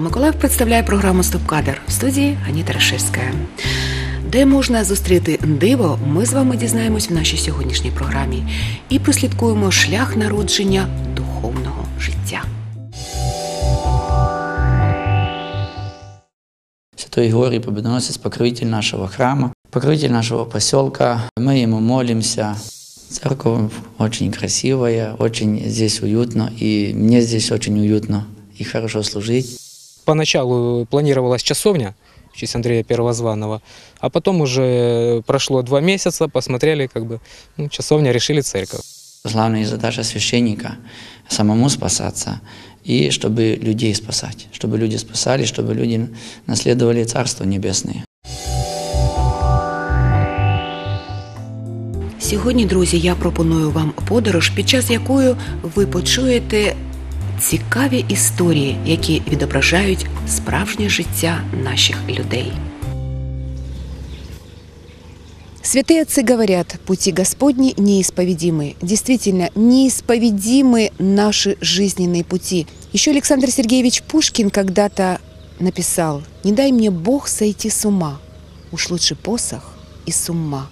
Миколаїв представляє програму Стоп-кадр в студії Аніта Рашевська. Де можна зустріти диво, ми з вами дізнаємось в нашій сьогоднішній програмі і прослідкуємо шлях народження духовного життя. Святой Георгий Победоносец, покровитель нашего храма, покровитель нашего поселка. Мы ему молимся. Церковь очень красивая, очень здесь уютно, и мне здесь очень уютно и хорошо служить. Поначалу планировалась часовня в честь Андрея Первозванного, а потом уже прошло два месяца, посмотрели, как бы, ну, часовня, решили церковь. Главная задача священника – самому спасаться и чтобы людей спасать, чтобы люди спасали, чтобы люди наследовали Царство Небесное. Сьогодні, друзі, я пропоную вам подорож, під час якої ви почуєте цікаві історії, які відображають справжнє життя наших людей. Святые отцы говорят, пути Господни неисповедимы. Действительно, неисповедимы наши жизненные пути. Еще Александр Сергеевич Пушкин когда-то написал, «Не дай мне Бог сойти с ума, уж лучше посох и с ума».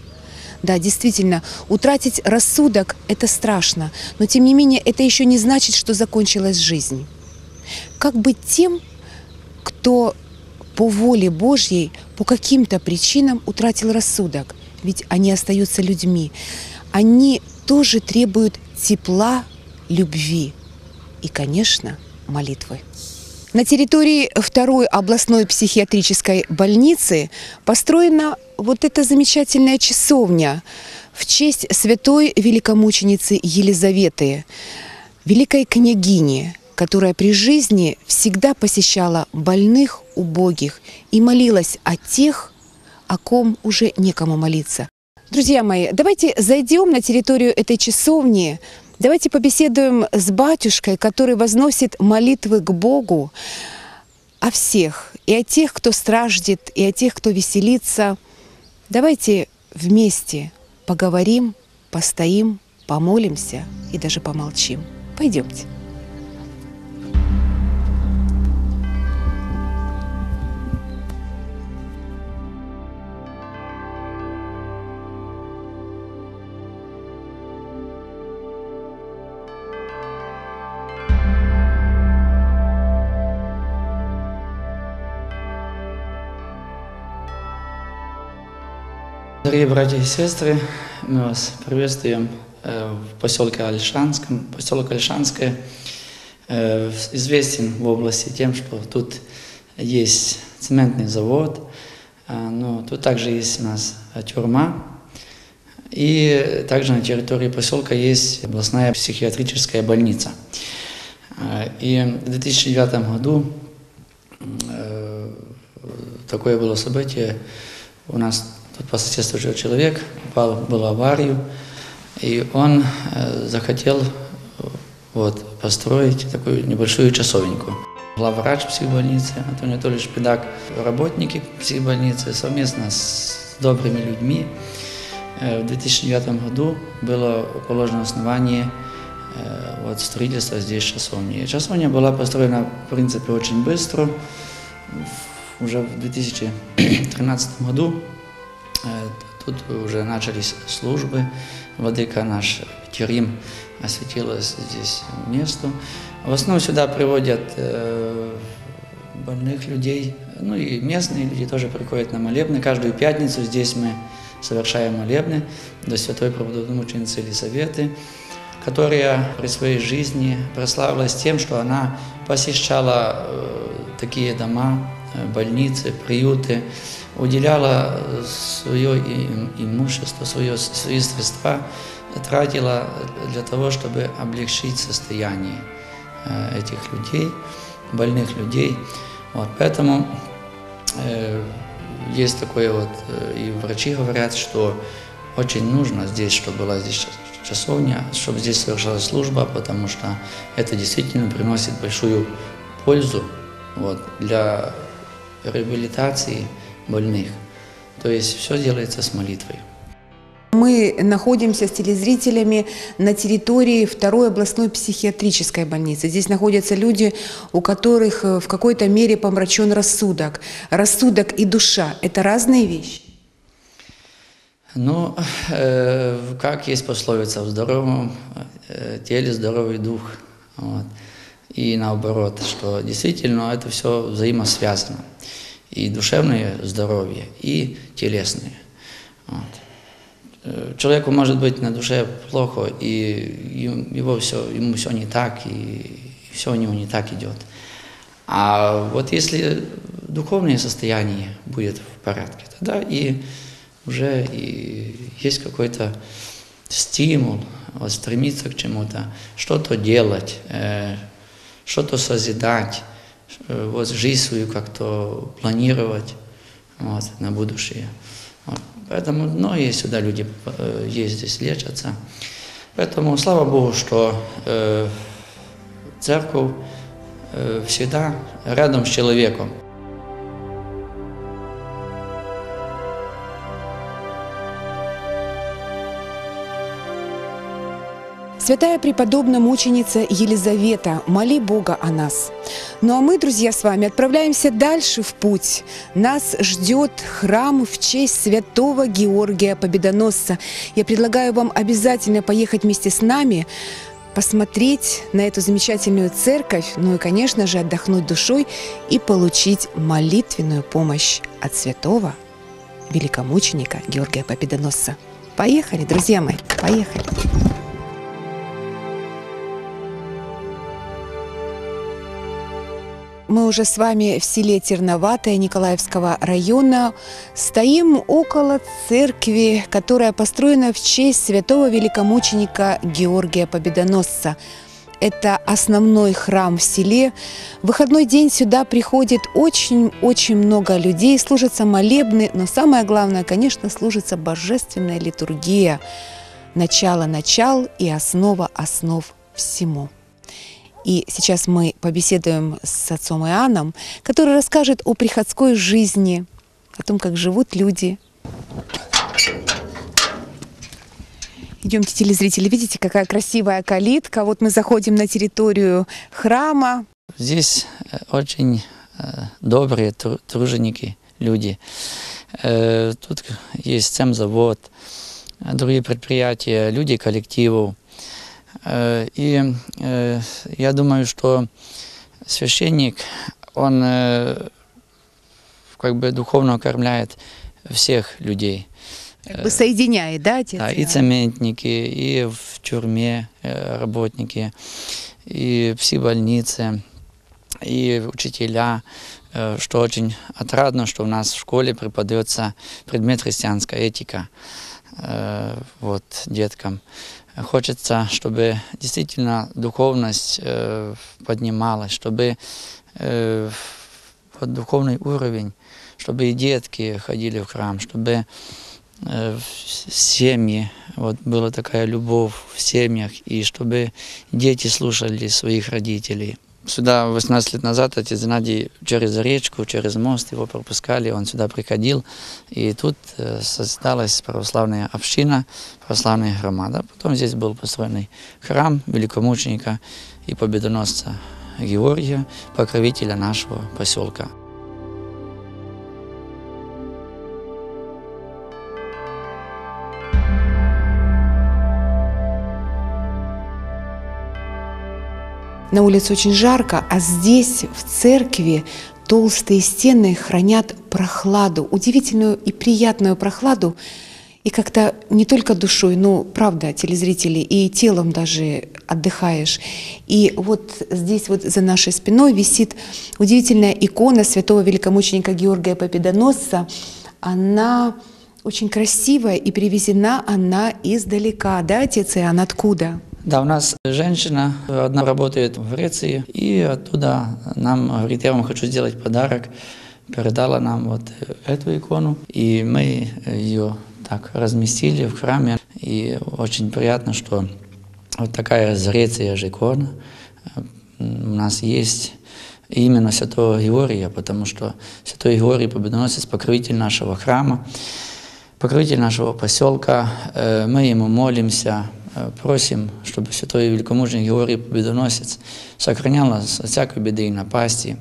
Да, действительно, утратить рассудок – это страшно, но тем не менее это еще не значит, что закончилась жизнь. Как быть тем, кто по воле Божьей по каким-то причинам утратил рассудок? Ведь они остаются людьми. Они тоже требуют тепла, любви и, конечно, молитвы. На территории второй областной психиатрической больницы построена вот эта замечательная часовня в честь святой великомученицы Елизаветы, великой княгини, которая при жизни всегда посещала больных, убогих и молилась о тех, о ком уже некому молиться. Друзья мои, давайте зайдем на территорию этой часовни, давайте побеседуем с батюшкой, который возносит молитвы к Богу о всех, и о тех, кто страждет, и о тех, кто веселится. Давайте вместе поговорим, постоим, помолимся и даже помолчим. Пойдемте. Дорогие братья и сестры, мы вас приветствуем э, в поселке Альшанском. Поселок Альшанское э, известен в области тем, что тут есть цементный завод, а, но тут также есть у нас тюрьма, и также на территории поселка есть областная психиатрическая больница. А, и в 2009 году э, такое было событие у нас Тут по соседству жил человек, попал был в аварию, и он э, захотел вот, построить такую небольшую часовеньку. Главврач психбольницы Антоний Анатольевич Педак, работники психбольницы совместно с добрыми людьми э, в 2009 году было положено основание э, вот, строительства здесь часовни. Часовня была построена, в принципе, очень быстро. Уже в 2013 году тут уже начались службы. Владыка наш Тюрим осветила здесь место. В основном сюда приводят э, больных людей, ну и местные люди тоже приходят на молебны. Каждую пятницу здесь мы совершаем молебны до святой правдомученицы Елизаветы, которая при своей жизни прославилась тем, что она посещала э, такие дома, больницы, приюты, уделяла свое имущество, свое, свои средства, тратила для того, чтобы облегчить состояние э, этих людей, больных людей. Вот, поэтому э, есть такое вот, э, и врачи говорят, что очень нужно здесь, чтобы была здесь часовня, чтобы здесь совершалась служба, потому что это действительно приносит большую пользу вот, для реабилитации больных. То есть все делается с молитвой. Мы находимся с телезрителями на территории второй областной психиатрической больницы. Здесь находятся люди, у которых э, в какой-то мере помрачен рассудок. Рассудок и душа – это разные вещи. Ну, э, как есть пословица, в здоровом э, теле здоровый дух. Вот. И наоборот, что действительно это все взаимосвязано. И душевное здоровье, и телесное. Вот. Э, человеку может быть на душе плохо, и его все, ему все не так, и все у него не так идет. А вот если духовное состояние будет в порядке, тогда и уже и есть какой-то стимул вот, стремиться к чему-то, что-то делать, э, что-то созидать, вот, жизнь свою как-то планировать вот, на будущее. Вот. Поэтому многие сюда люди э, ездят, лечатся. Поэтому слава Богу, что э, церковь э, всегда рядом с человеком. Святая преподобная мученица Елизавета, моли Бога о нас. Ну а мы, друзья, с вами отправляемся дальше в путь. Нас ждет храм в честь святого Георгия Победоносца. Я предлагаю вам обязательно поехать вместе с нами, посмотреть на эту замечательную церковь, ну и, конечно же, отдохнуть душой и получить молитвенную помощь от святого великомученика Георгия Победоносца. Поехали, друзья мои, поехали! Мы уже с вами в селе Терноватое Николаевского района стоим около церкви, которая построена в честь святого великомученика Георгия Победоносца. Это основной храм в селе. В выходной день сюда приходит очень-очень много людей, служатся молебны, но самое главное, конечно, служится божественная литургия. Начало начал и основа основ всему. И сейчас мы побеседуем с отцом Иоанном, который расскажет о приходской жизни, о том, как живут люди. Идемте, телезрители, видите, какая красивая калитка. Вот мы заходим на территорию храма. Здесь э, очень э, добрые труженики, люди. Э, тут есть завод, другие предприятия, люди коллективов. Э, и э, я думаю, что священник, он э, как бы духовно окормляет всех людей. Как бы соединяет, да, отец? Да, и цементники, и в тюрьме работники, и все больницы, и учителя, что очень отрадно, что у нас в школе преподается предмет христианская этика вот, деткам. Хочется, чтобы действительно духовность э, поднималась, чтобы э, вот духовный уровень, чтобы и детки ходили в храм, чтобы э, семьи, вот была такая любовь в семьях, и чтобы дети слушали своих родителей. Сюда 18 лет назад отец Геннадий через речку, через мост его пропускали, он сюда приходил. И тут э, создалась православная община, православная громада. Потом здесь был построен храм великомученика и победоносца Георгия, покровителя нашего поселка. На улице очень жарко, а здесь, в церкви, толстые стены хранят прохладу, удивительную и приятную прохладу, и как-то не только душой, но, правда, телезрители, и телом даже отдыхаешь. И вот здесь вот за нашей спиной висит удивительная икона святого великомученика Георгия Победоносца. Она очень красивая и привезена она издалека. Да, отец Иоанн, откуда? Да, у нас женщина одна работает в Греции, и оттуда нам говорит, я вам хочу сделать подарок. Передала нам вот эту икону, и мы ее так разместили в храме. И очень приятно, что вот такая из Греции же икона у нас есть именно Святого Георгия, потому что Святой Георгий Победоносец, покровитель нашего храма. покровитель нашего поселка. Э, Мы ему молимся, просим, чтобы святой великомужный Георгий Победоносец сохранял нас от всякой беды и напасти,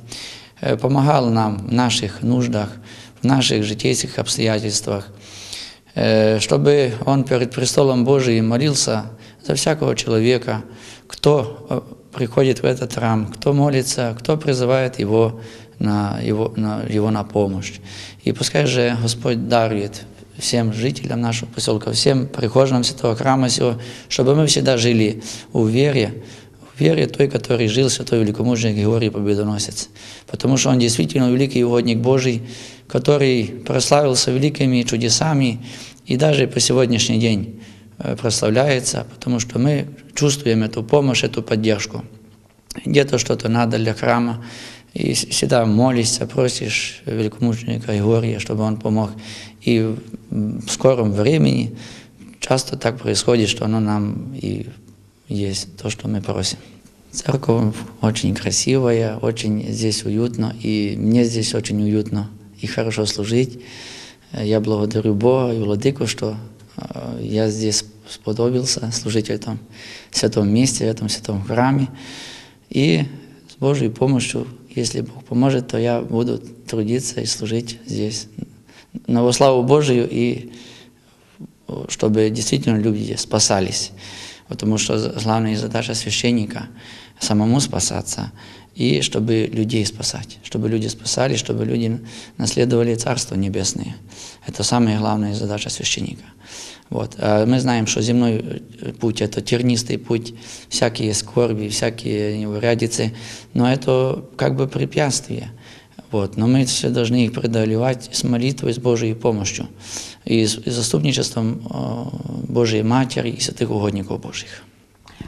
э, помогал нам в наших нуждах, в наших житейских обстоятельствах, э, чтобы он перед престолом Божиим молился за всякого человека, кто э, приходит в этот храм, кто молится, кто призывает его на его, на его на помощь. И пускай же Господь дарует всем жителям нашего поселка, всем прихожанам Святого Храма сего, чтобы мы всегда жили в вере, в вере той, который жил Святой Великомужный Георгий Победоносец. Потому что он действительно великий угодник Божий, который прославился великими чудесами и даже по сегодняшний день э, прославляется, потому что мы чувствуем эту помощь, эту поддержку. Где-то что-то надо для храма, и всегда молишься, просишь великомученика Георгия, чтобы он помог. И в скором времени часто так происходит, что оно нам и есть то, что мы просим. Церковь очень красивая, очень здесь уютно, и мне здесь очень уютно и хорошо служить. Я благодарю Бога и Владыку, что э, я здесь сподобился служить в этом святом месте, в этом святом храме. И с Божьей помощью, если Бог поможет, то я буду трудиться и служить здесь на во славу Божию и чтобы действительно люди спасались. Потому что главная задача священника – самому спасаться и чтобы людей спасать, чтобы люди спасались, чтобы люди наследовали Царство Небесное. Это самая главная задача священника. Вот. А мы знаем, что земной э, путь – это тернистый путь, всякие скорби, всякие неурядицы, но это как бы препятствие. Вот. Но мы все должны их преодолевать с молитвой, с Божьей помощью и с заступничеством э, Божьей Матери и святых угодников Божьих.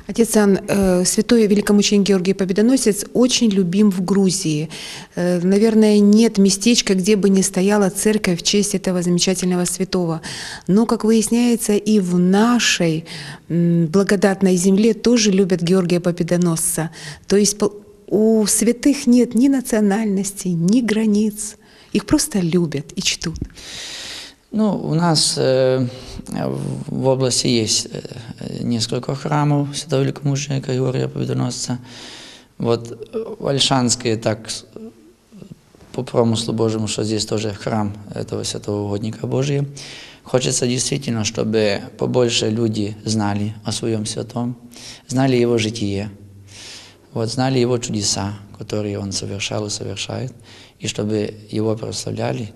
Отец Ан, э, святой великомученик Георгий Победоносец очень любим в Грузии. Э, Наверное, нет местечка, где бы не стояла церковь в честь этого замечательного святого. Но, как выясняется, и в нашей благодатной земле тоже любят Георгия Победоносца. То есть у святых нет ни национальности, ни границ. Их просто любят и чтут. Ну, у нас э, в области есть э, несколько храмов Святого Великомученика Георгия Победоносца. Вот э, в Ольшанске так по промыслу Божьему, что здесь тоже храм этого святого угодника Божия. Хочется действительно, чтобы побольше люди знали о своем святом, знали его житие, вот, знали его чудеса, которые он совершал и совершает, и чтобы его прославляли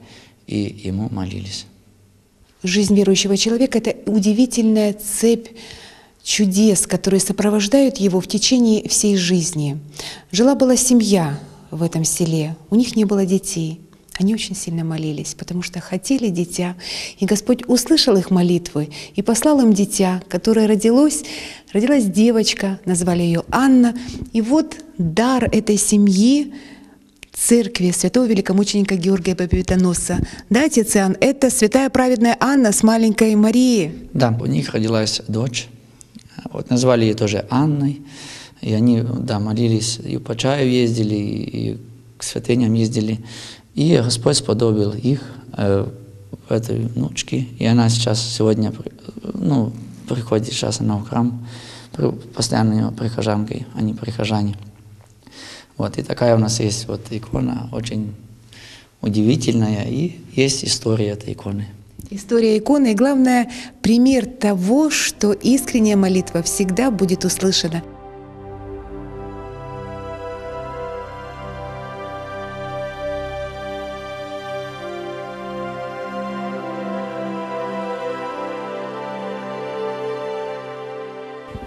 и ему молились. Жизнь верующего человека – это удивительная цепь чудес, которые сопровождают его в течение всей жизни. Жила-была семья в этом селе, у них не было детей. Они очень сильно молились, потому что хотели дитя. И Господь услышал их молитвы и послал им дитя, которое родилось. Родилась девочка, назвали ее Анна. И вот дар этой семьи церкви святого великомученика Георгия Победоносца. Да, отец Иоанн, это святая праведная Анна с маленькой Марией. Да, у них родилась дочь, вот назвали ее тоже Анной, и они, да, молились, и в Почаев ездили, и к святыням ездили, и Господь сподобил их э, этой внучке, и она сейчас сегодня, ну, приходит сейчас она в храм, постоянно прихожанкой, не прихожане. Вот, и такая у нас есть вот икона, очень удивительная, и есть история этой иконы. История иконы и, главное, пример того, что искренняя молитва всегда будет услышана.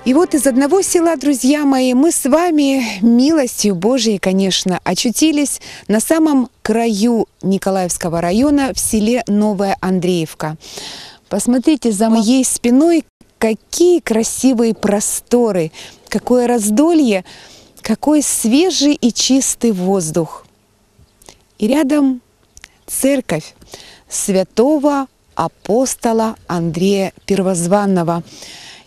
И вот из одного села, друзья мои, мы с вами, милостью Божией, конечно, очутились на самом краю Николаевского района в селе Новая Андреевка. Посмотрите за моей спиной, какие красивые просторы, какое раздолье, какой свежий и чистый воздух. И рядом церковь святого апостола Андрея Первозванного.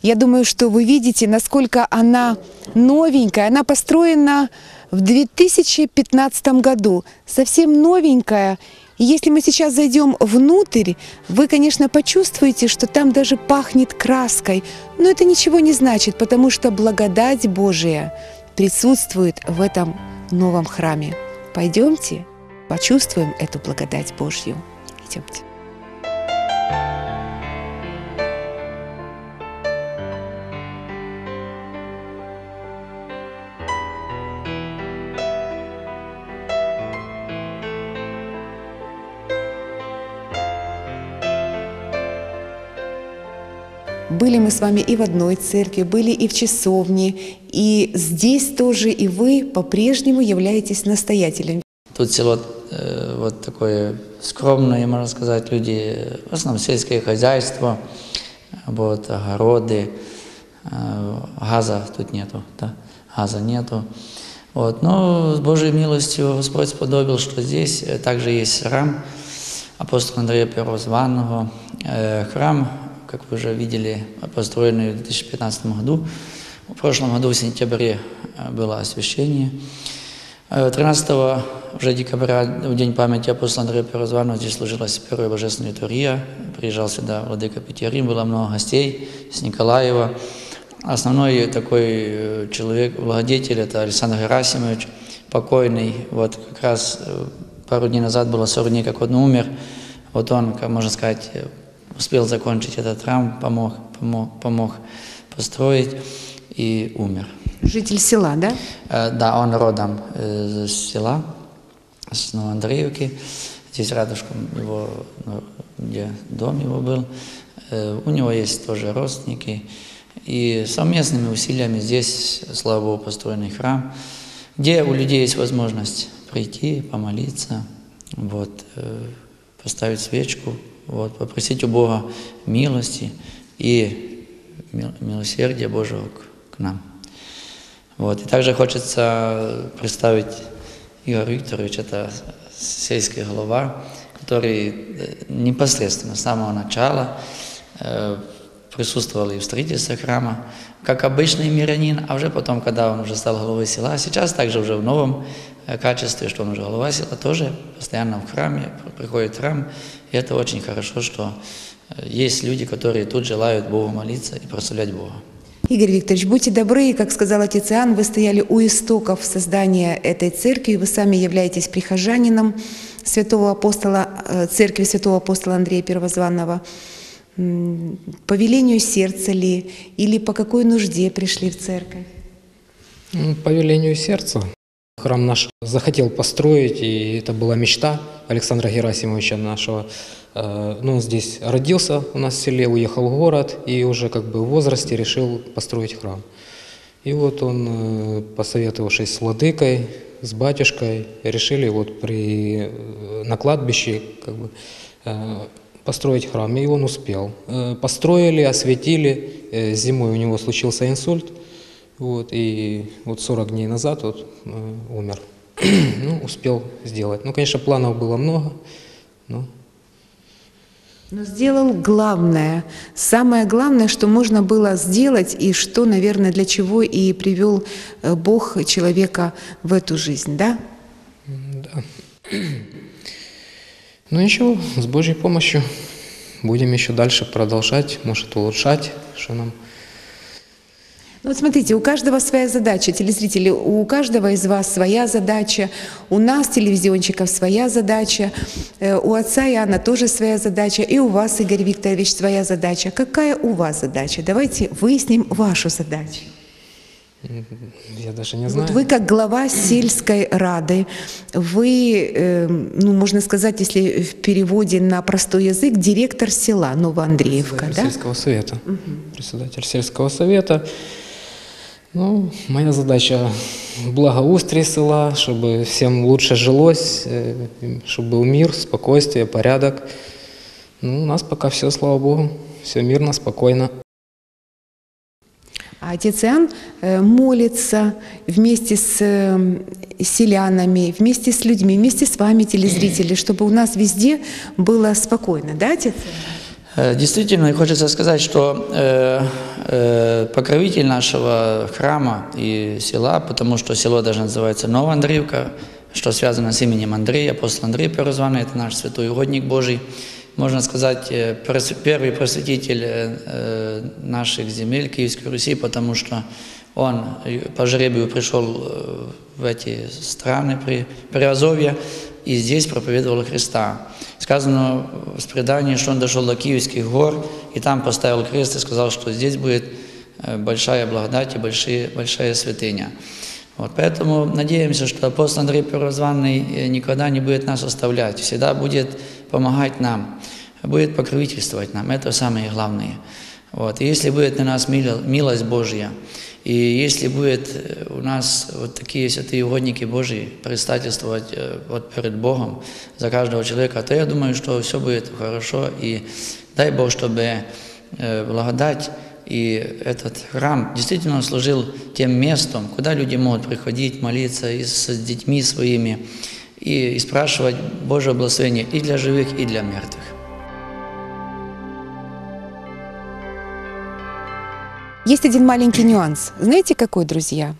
Я думаю, что вы видите, насколько она новенькая. Она построена в 2015 году, совсем новенькая. Если мы сейчас зайдем внутрь, вы, конечно, почувствуете, что там даже пахнет краской, но это ничего не значит, потому что благодать Божия присутствует в этом новом храме. Пойдемте, почувствуем эту благодать Божью. Идемте. Были мы с вами и в одной церкви, были и в часовне, и здесь тоже, и вы по-прежнему являетесь настоятелем. Тут село э, вот такое скромное, можно сказать, люди, в основном сельское хозяйство, вот, огороды, э, газа тут нету, да, газа нету. Вот. Но с Божьей милостью Господь сподобил, что здесь э, также есть храм апостола Андрея Первозванного, э, храм как вы уже видели, построенный в 2015 году. В прошлом году в сентябре э, было освящение. 13 э, уже декабря, в день памяти апостола Андрея Первозванного, здесь служилась первая божественная литургия. Приезжал сюда владыка Петерим, было много гостей с Николаева. Основной такой э, человек, владетель, это Александр Герасимович, покойный. Вот как раз пару дней назад было 40 дней, как он умер. Вот он, как можно сказать, успел закончить этот храм, помог, помог, помог построить и умер. Житель села, да? Э, да, он родом из села, с Новоандреевки. Здесь рядышком его, ну, где дом его был. Э, у него есть тоже родственники. И совместными усилиями здесь, слава Богу, построенный храм, где у людей есть возможность прийти, помолиться, вот, э, поставить свечку, вот, попросить у Бога милости и милосердия Божьего к, нам. Вот. И также хочется представить Игорь Викторович, это сельский голова, который э, непосредственно с самого начала э, присутствовал и в строительстве храма, как обычный мирянин, а уже потом, когда он уже стал головой села, сейчас также уже в новом э, качестве, что он уже голова села, тоже постоянно в храме, приходит в храм, и это очень хорошо, что э, есть люди, которые тут желают Богу молиться и прославлять Бога. Игорь Викторович, будьте добры, как сказал отец Иоанн, вы стояли у истоков создания этой церкви, вы сами являетесь прихожанином святого апостола, э, церкви святого апостола Андрея Первозванного. По велению сердца ли или по какой нужде пришли в церковь? Ну, по велению сердца. Храм наш захотел построить, и это была мечта Александра Герасимовича нашего. Э, ну, он здесь родился у нас в селе, уехал в город и уже как бы в возрасте решил построить храм. И вот он, э, посоветовавшись с владыкой, с батюшкой, решили вот при, э, на кладбище как бы, построить храм, и он успел. Построили, осветили, зимой у него случился инсульт, вот, и вот 40 дней назад вот, э, умер. ну, успел сделать. Ну, конечно, планов было много, но... Но сделал главное, самое главное, что можно было сделать, и что, наверное, для чего и привел э, Бог человека в эту жизнь, да? Да. Ну ничего, с Божьей помощью будем еще дальше продолжать, может улучшать, что нам ну вот смотрите, у каждого своя задача, телезрители, у каждого из вас своя задача, у нас, телевизионщиков, своя задача, э, у отца Иоанна тоже своя задача, и у вас, Игорь Викторович, своя задача. Какая у вас задача? Давайте выясним вашу задачу. Я даже не знаю. Вот вы как глава сельской рады, вы, э, ну можно сказать, если в переводе на простой язык, директор села Новоандреевка, да? Сельского совета. Угу. Председатель сельского совета. Ну, моя задача благоустрий села, чтобы всем лучше жилось, э, чтобы был мир, спокойствие, порядок. Ну, у нас пока все, слава Богу, все мирно, спокойно. А отец Иоанн э, молится вместе с э, селянами, вместе с людьми, вместе с вами, телезрители, чтобы у нас везде было спокойно, да, отец Иоанн? Э, действительно, хочется сказать, что покровитель нашего храма и села, потому что село даже называется Новоандреевка, что связано с именем Андрея, апостол Андрей Первозванный, это наш святой угодник Божий, можно сказать, э, первый просветитель э, э, наших земель Киевской Руси, потому что он по жребию пришел в эти страны при Приазовье и здесь проповедовал Христа. Сказано в предании, что он дошел до Киевских гор и там поставил крест и сказал, что здесь будет большая благодать и большие, большая святыня. Вот, поэтому надеемся, что апостол Андрей Первозванный никогда не будет нас оставлять, всегда будет помогать нам, будет покровительствовать нам. Это самое главное. Вот. И если будет на нас милость Божья, и если будет э, у нас вот такие святые угодники Божьи предстательствовать э, вот перед Богом за каждого человека, то я думаю, что все будет хорошо. И дай Бог, чтобы э, благодать и этот храм действительно служил тем местом, куда люди могут приходить, молиться и с детьми своими, и, и спрашивать Божье благословение и для живых, и для мертвых. Есть один маленький нюанс. Знаете какой, друзья?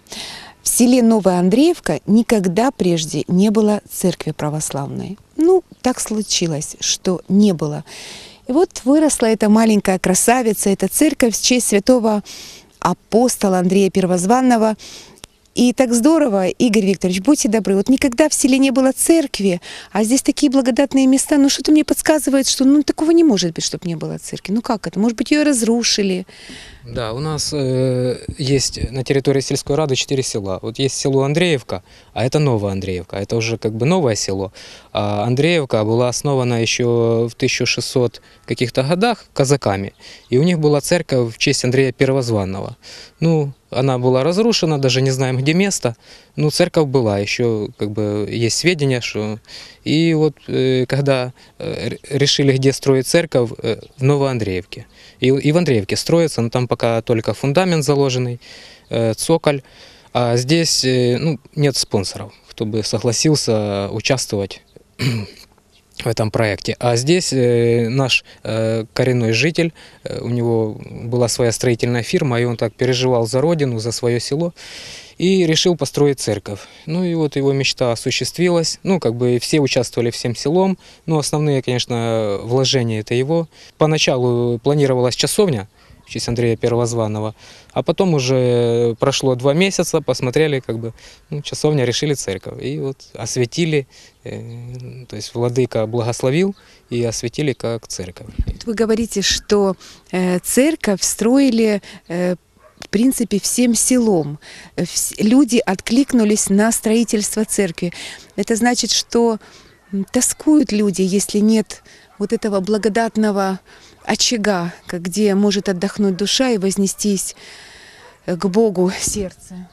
В селе Новая Андреевка никогда прежде не было церкви православной. Ну, так случилось, что не было. И вот выросла эта маленькая красавица, эта церковь в честь святого апостола Андрея Первозванного – и так здорово, Игорь Викторович, будьте добры. Вот никогда в селе не было церкви, а здесь такие благодатные места. Ну что-то мне подсказывает, что ну такого не может быть, чтобы не было церкви. Ну как это? Может быть, ее разрушили? Да, у нас э, есть на территории сельской рады четыре села. Вот есть село Андреевка, а это Новая Андреевка. Это уже как бы новое село. А Андреевка была основана еще в 1600 каких-то годах казаками. И у них была церковь в честь Андрея Первозванного. Ну, она была разрушена, даже не знаем, где место. Ну, церковь была, еще как бы есть сведения, что... И вот э, когда э, решили, где строить церковь, э, в Новоандреевке. И, и в Андреевке строится, но там пока только фундамент заложенный, цоколь. А здесь ну, нет спонсоров, кто бы согласился участвовать в этом проекте. А здесь э, наш э, коренной житель, э, у него была своя строительная фирма, и он так переживал за родину, за свое село, и решил построить церковь. Ну и вот его мечта осуществилась. Ну, как бы все участвовали всем селом, но основные, конечно, вложения это его. Поначалу планировалась часовня, в честь Андрея Первозванного. А потом уже прошло два месяца, посмотрели, как бы, ну, часовня решили церковь. И вот осветили, э, то есть владыка благословил и осветили как церковь. Вы говорите, что э, церковь строили э, в принципе, всем селом. Люди откликнулись на строительство церкви. Это значит, что тоскуют люди, если нет вот этого благодатного очага, где может отдохнуть душа и вознестись э, к Богу сердце.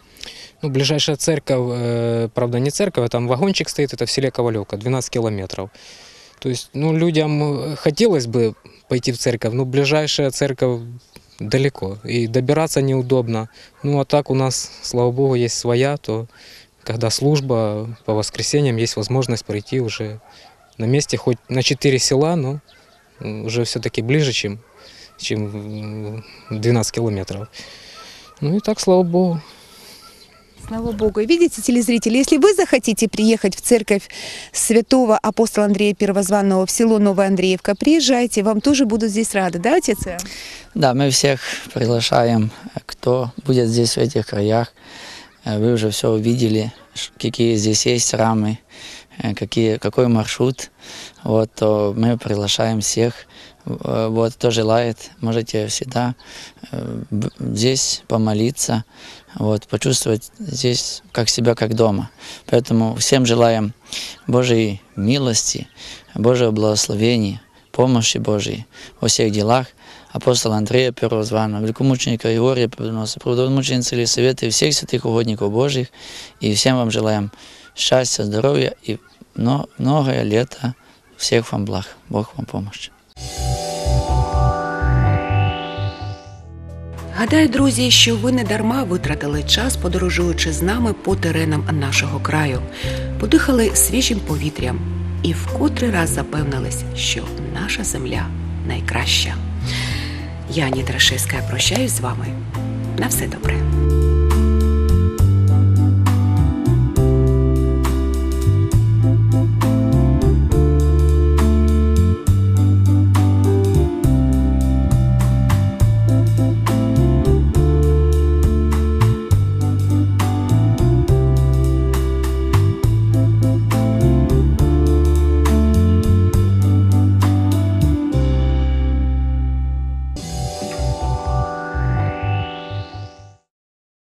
Ну, ближайшая церковь, э, правда, не церковь, а там вагончик стоит, это в селе Ковалевка, 12 километров. То есть, ну, людям э, хотелось бы пойти в церковь, но ближайшая церковь далеко, и добираться неудобно. Ну, а так у нас, слава Богу, есть своя, то когда служба по воскресеньям, есть возможность пройти уже на месте, хоть на четыре села, но уже все-таки ближе, чем, чем 12 километров. Ну и так, слава Богу. Слава Богу. видите, телезрители, если вы захотите приехать в церковь святого апостола Андрея Первозванного в село Новая Андреевка, приезжайте, вам тоже будут здесь рады, да, отец? Да, мы всех приглашаем, кто будет здесь в этих краях. Вы уже все увидели, какие здесь есть рамы, Э, какие, какой маршрут, вот, то мы приглашаем всех, э, вот, кто желает, можете всегда э, здесь помолиться, вот, почувствовать здесь как себя, как дома. Поэтому всем желаем Божьей милости, Божьего благословения, помощи Божьей во всех делах. Апостол Андрея Первозвана, великомученика Егория Победоноса, правдомученицы Елисаветы и всех святых угодников Божьих. И всем вам желаем счастья, здоровья и многое лето. Всех вам благ. Бог вам помощь. Гадаю, друзі, що ви не дарма витратили час, подорожуючи з нами по теренам нашого краю, подихали свіжим повітрям і вкотре раз запевнились, що наша земля найкраща. Я Аніта Рашевська прощаюсь з вами. На все добре.